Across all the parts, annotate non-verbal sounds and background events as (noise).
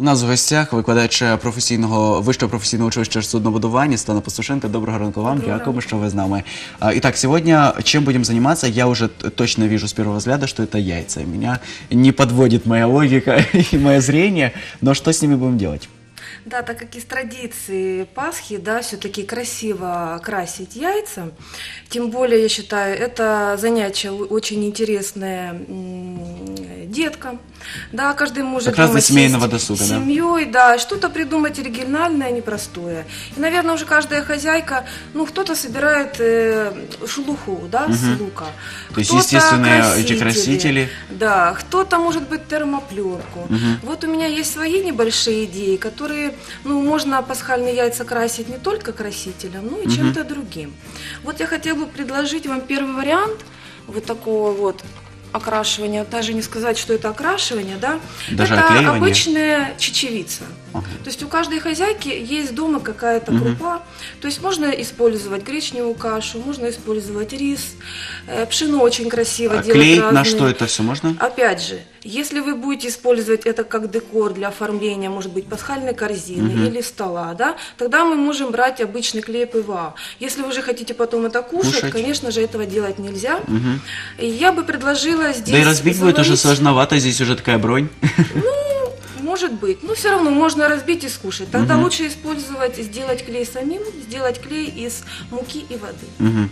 У нас в гостях викладач професійного вищого професійного училища суднобудування Стана Пастушенко. Доброго ранку вам. Доброго Дякую, что вы с нами. Итак, сегодня чем будем заниматься? Я уже точно вижу с первого взгляда, что это яйца. Меня не подводит моя логика и (laughs) мое зрение. Но что с ними будем делать? Да, так как из традиции Пасхи, да, все-таки красиво красить яйца, тем более, я считаю, это занятие очень интересное деткам, да, каждый может Как раз для семейного досуга, с да? семьей, да, что-то придумать оригинальное, непростое. И, наверное, уже каждая хозяйка, ну, кто-то собирает э, шелуху, да, с лука. То есть, кто-то естественные эти красители. Да, кто-то, может быть, термопленку. Вот у меня есть свои небольшие идеи, которые, ну, можно пасхальные яйца красить не только красителем, но и чем-то другим. Вот я хотела бы предложить вам первый вариант вот такого вот окрашивания, даже не сказать, что это окрашивание, да, Даже это оклеивание? обычная чечевица. То есть у каждой хозяйки есть дома какая-то крупа. То есть можно использовать гречневую кашу, можно использовать рис, э, пшено очень красиво А делать на разные. что это все можно? Опять же, если вы будете использовать это как декор для оформления, может быть, пасхальной корзины или стола, да, тогда мы можем брать обычный клей ПВА. Если вы же хотите потом это кушать, Кушать. конечно же, этого делать нельзя. И я бы предложила здесь... Да и разбить будет уже сложновато, здесь уже такая бронь. Может быть, но все равно можно разбить и скушать. Тогда лучше использовать, сделать клей самим, сделать клей из муки и воды. Мгм.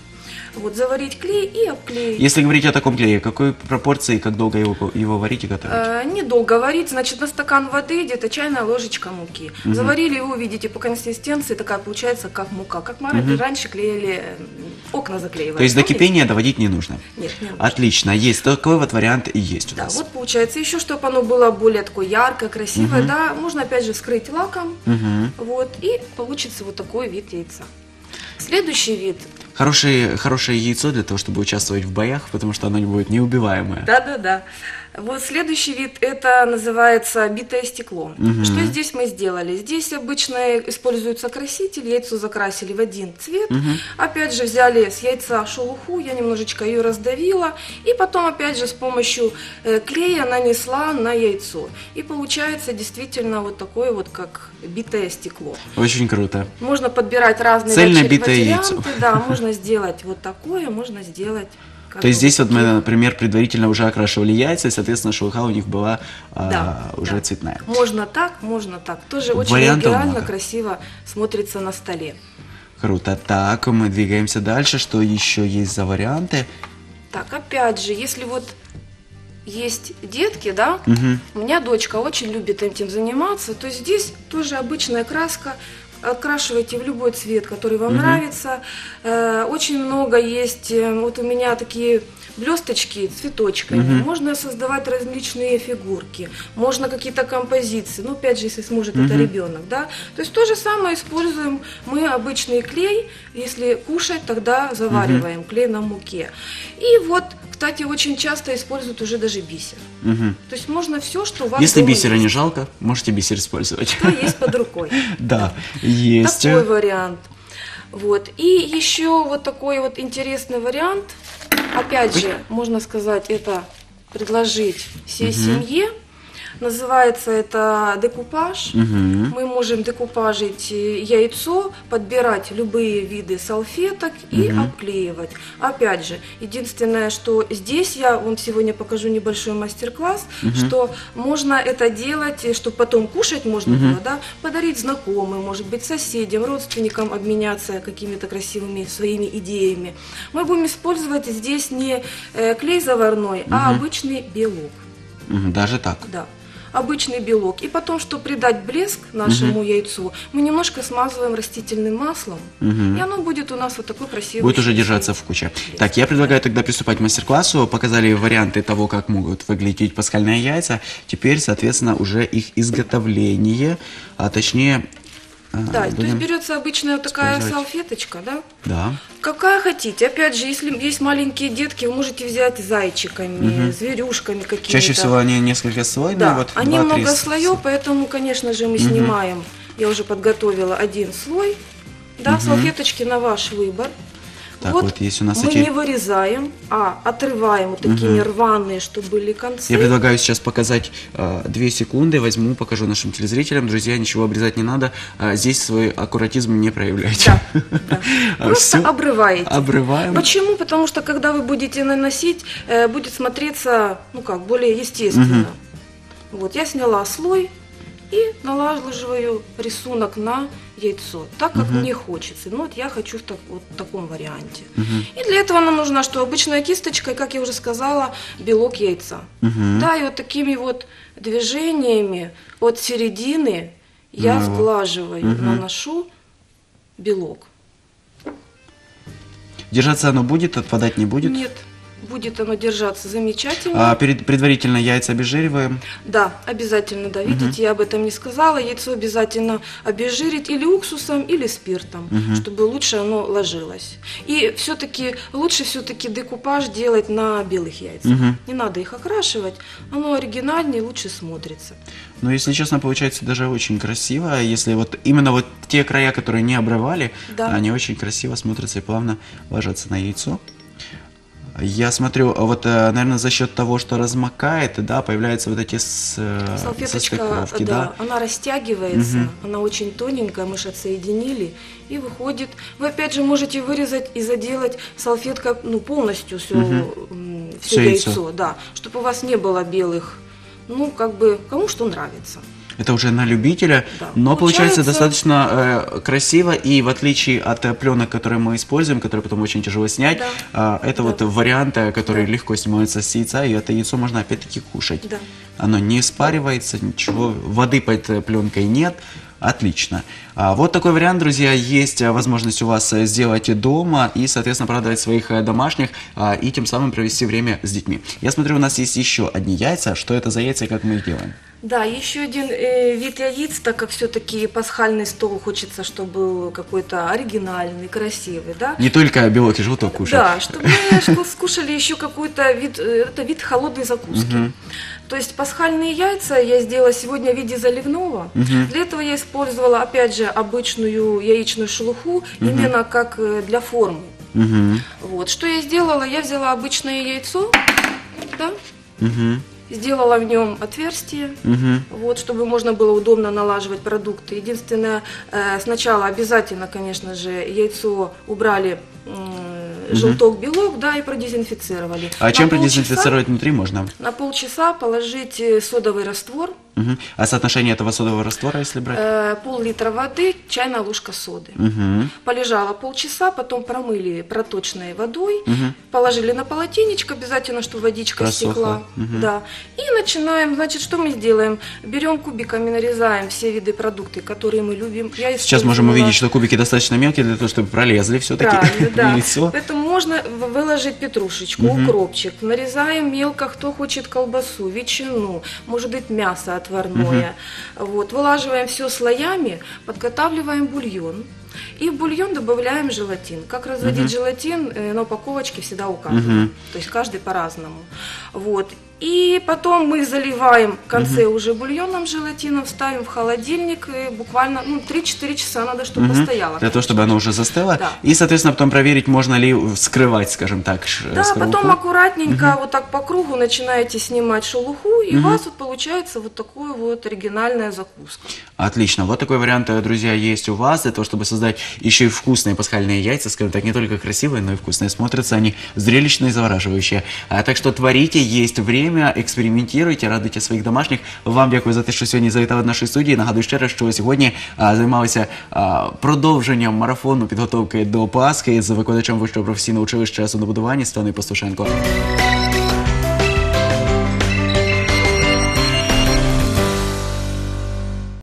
Вот, заварить клей и обклеить. Если говорить о таком клее, какой пропорции, как долго его, его варить и готовить? Э, Недолго варить, значит, на стакан воды где-то чайная ложечка муки. Заварили его, видите, по консистенции такая получается, как мука. Как мы раньше клеили, э, окна заклеивали. То есть до помните? кипения доводить не нужно? Нет, не нужно. Отлично, есть. Такой вот вариант и есть у Да, нас. вот получается, еще чтобы оно было более такое яркое, красивое, да, можно опять же вскрыть лаком, Мгм. вот, и получится вот такой вид яйца. Следующий вид, Хорошее, хорошее яйцо для того, чтобы участвовать в боях, потому что оно не будет неубиваемое. Да-да-да. Вот следующий вид, это называется битое стекло. Что здесь мы сделали? Здесь обычно используется краситель, яйцо закрасили в один цвет. Опять же взяли с яйца шелуху, я немножечко ее раздавила, и потом опять же с помощью э, клея нанесла на яйцо. И получается действительно вот такое вот, как битое стекло. Очень круто. Можно подбирать разные Цельно варианты, яйцо. Да, можно сделать вот такое, можно сделать... как То есть здесь вот мы, например, предварительно уже окрашивали яйца, и, соответственно, шелуха у них была а, Да, уже да. цветная. Можно так, можно так. Тоже очень Вариантов идеально, много. красиво смотрится на столе. Круто. Так, мы двигаемся дальше. Что еще есть за варианты? Так, опять же, если вот есть детки, да, Мгм. у меня дочка очень любит этим заниматься, то здесь тоже обычная краска, окрашивайте в любой цвет, который вам нравится. Э, очень много есть, э, вот у меня такие блесточки цветочками. Можно создавать различные фигурки, можно какие-то композиции. Ну, опять же, если сможет это ребенок, да. То есть то же самое используем мы обычный клей. Если кушать, тогда завариваем клей на муке. И вот, кстати, очень часто используют уже даже бисер. Мгм. То есть можно все, что у вас Если бисера есть. не жалко, можете бисер использовать. Что есть под рукой. (laughs) Да, есть. Такой вариант. Вот. И еще вот такой вот интересный вариант. Опять же, можно сказать, это предложить всей семье. Называется это декупаж. Мгм. Мы можем декупажить э, яйцо, подбирать любые виды салфеток и обклеивать. Опять же, единственное, что здесь я вам сегодня покажу небольшой мастер-класс, что можно это делать, чтобы потом кушать можно было, да, подарить знакомым, может быть, соседям, родственникам обменяться какими-то красивыми своими идеями. Мы будем использовать здесь не э, клей заварной, а обычный белок. Даже так. Да, обычный белок. И потом, чтобы придать блеск нашему яйцу, мы немножко смазываем растительным маслом, и оно будет у нас вот такой красивый. Будет уже держаться в куче. блеск. Так, я предлагаю тогда приступать к мастер-классу. Показали варианты того, как могут выглядеть пасхальные яйца. Теперь, соответственно, уже их изготовление, а точнее... а, Да, то есть берется обычная такая салфеточка, да? Да. Какая хотите. Опять же, если есть маленькие детки, вы можете взять зайчиками, зверюшками какими-то. Чаще всего они несколько слойные, Да, вот они два-три много с- слоев, поэтому, конечно же, мы снимаем. Я уже подготовила один слой. Да, салфеточки на ваш выбор. Так, вот есть у нас мы эти- не вырезаем, а отрываем вот такими рваные, чтобы были концы. Я предлагаю сейчас показать э, секунды, возьму, покажу нашим телезрителям. Друзья, ничего обрезать не надо, а здесь свой аккуратизм не проявляйте. Да, (laughs) да. А, Просто всё. обрываете. Обрываем. Почему? Потому что когда вы будете наносить, э, будет смотреться, ну как, более естественно. Вот, я сняла слой и налаживаю рисунок на яйцо, так как мне хочется. Ну вот я хочу в так- вот таком варианте. И для этого нам нужна что? Обычная кисточка, и, как я уже сказала, белок яйца. Мгм. Да, и вот такими вот движениями от середины я Ну, сглаживаю, Мгм. наношу белок. Держаться оно будет, отпадать не будет? Нет, будет оно держаться замечательно. А, перед, предварительно яйца обезжириваем. Да, обязательно, да. Видите, я об этом не сказала. Яйцо обязательно обезжирить или уксусом, или спиртом, чтобы лучше оно ложилось. И все-таки лучше все-таки декупаж делать на белых яйцах. Мгм. Не надо их окрашивать, оно оригинальнее, лучше смотрится. Но, если честно, получается даже очень красиво. Если вот именно вот те края, которые не обрывали, Да. они очень красиво смотрятся и плавно ложатся на яйцо. Я смотрю, а вот, наверное, за счет того, что размокает, да, появляются вот эти с, э, Салфеточка, да, да. она растягивается, Мгм. она очень тоненькая, мы же отсоединили, и выходит. Вы опять же можете вырезать и заделать салфеткой ну, полностью все, Мгм. все Всё яйцо. яйцо, да, чтобы у вас не было белых. Ну, как бы, кому что нравится. Это уже на любителя, Да. но получается Получается- достаточно э, красиво, и в отличие от э, пленок, которые мы используем, которые потом очень тяжело снять, Да. а, это Да. вот варианты, которые Да. легко снимаются с яйца, и это яйцо можно опять-таки кушать. Да. Оно не спаривается, ничего, воды под э, пленкой нет. Отлично. А, Вот такой вариант, друзья, есть а, возможность у вас э, сделать дома и, соответственно, порадовать своих э, домашних а, и тем самым провести время с детьми. Я смотрю, у нас есть еще одни яйца. Что это за яйца и как мы их делаем? Да, еще один э, вид яиц, так как все-таки пасхальный стол хочется, чтобы был какой-то оригинальный, красивый, да? Не только белок и желток кушать. Да, чтобы мы скушали еще какой-то вид, э, это вид холодной закуски. То есть пасхальные яйца я сделала сегодня в виде заливного. Для этого я использовала, опять же, обычную яичную шелуху, именно как э, для формы. Мгм. Вот. Что я сделала? Я взяла обычное яйцо, да, Мгм. Сделала в нем отверстие, Мгм. вот, чтобы можно было удобно налаживать продукты. Единственное, э, сначала обязательно, конечно же, яйцо убрали желток, белок, да, и продезинфицировали. А На чем продезинфицировать внутри можно? На полчаса положить э, содовый раствор, Мгм. А соотношение этого содового раствора, если брать? э, пол-литра воды, чайная ложка соды. Мгм. Полежала полчаса, потом промыли проточной водой, Мгм. положили на полотенечко, обязательно, чтобы водичка Просохла. стекла. Мгм. Да. И начинаем, значит, что мы сделаем? Берем кубиками, нарезаем все виды продуктов, которые мы любим. Я Сейчас можем увидеть, что кубики достаточно мелкие для того, чтобы пролезли все-таки (laughs) да. Поэтому можно выложить петрушечку, укропчик. Нарезаем мелко, кто хочет колбасу, ветчину, может быть мясо отварное. Вот. Вылаживаем все слоями, подготавливаем бульон. И в бульон добавляем желатин. Как разводить желатин, э, на упаковочке всегда указано. Мгм. То есть каждый по-разному. Вот. И потом мы заливаем в конце уже бульоном желатином, ставим в холодильник. И буквально ну, 3-4 часа надо, чтобы Мгм. постояло. Для того, чтобы оно уже застыло. Да. И, соответственно, потом проверить, можно ли скрывать, скажем так, Да, скорлупу. потом аккуратненько вот так по кругу начинаете снимать шелуху, и у вас вот получается вот такая вот оригинальная закуска. Отлично. Вот такой вариант, э, друзья, есть у вас, для того, чтобы создать еще и вкусные пасхальные яйца, скажем так, не только красивые, но и вкусные. Смотрятся они зрелищно и завораживающие. А, так что творите, есть время, експериментуйте, радуйте своїх домашніх. Вам дякую за те, що сьогодні завітали в нашій студії. Нагадую ще раз, що сьогодні а, займалися продовженням марафону підготовки до Пасхи з викладачем вищого професійного училища суднобудування Станою Пастушенко.